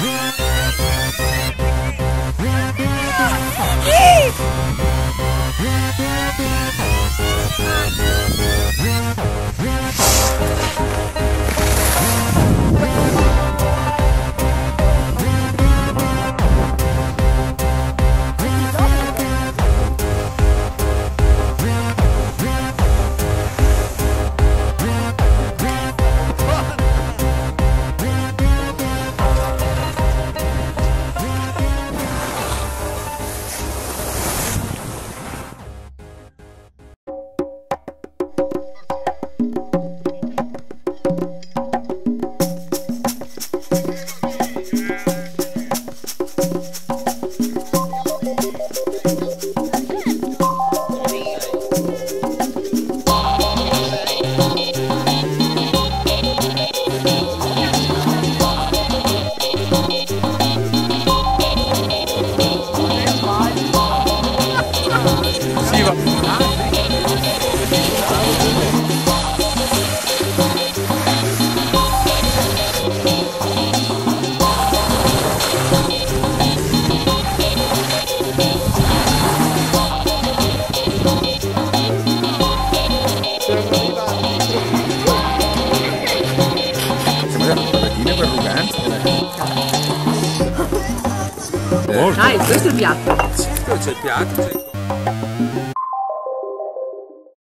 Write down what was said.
Yeah. Il piatto. Questo c'è il piatto. c'è il-